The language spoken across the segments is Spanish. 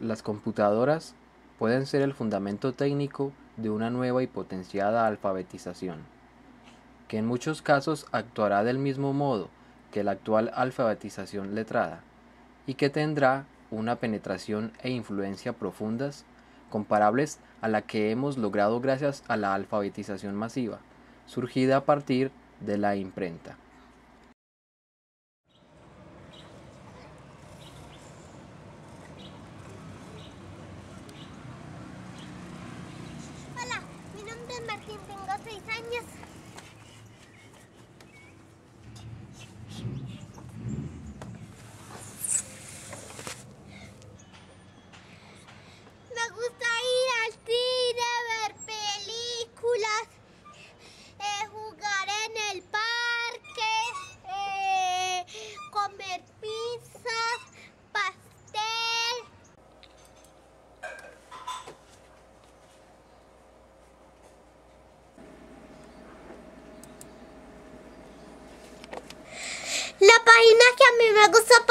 Las computadoras pueden ser el fundamento técnico de una nueva y potenciada alfabetización, que en muchos casos actuará del mismo modo que la actual alfabetización letrada, y que tendrá una penetración e influencia profundas comparables a la que hemos logrado gracias a la alfabetización masiva, surgida a partir de la imprenta. Hola, mi tengo seis años. La página que a mí me gusta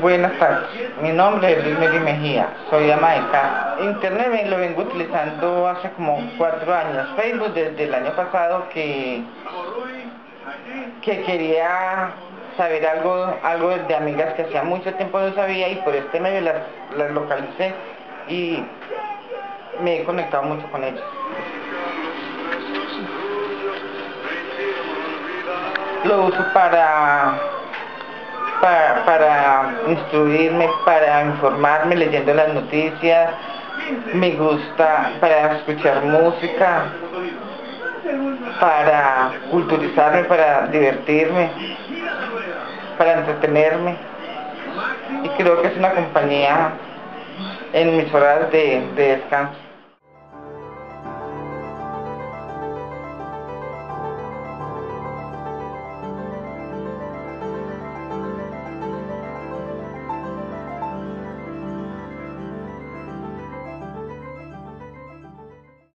Buenas tardes, mi nombre es Luis Mejía, soy de casa. Internet me lo vengo utilizando hace como cuatro años, Facebook desde el año pasado que, que quería saber algo, algo de amigas que hacía mucho tiempo no sabía y por este medio las, las localicé y me he conectado mucho con ellas. Lo uso para para, para instruirme, para informarme leyendo las noticias, me gusta para escuchar música, para culturizarme, para divertirme, para entretenerme. Y creo que es una compañía en mis horas de, de descanso.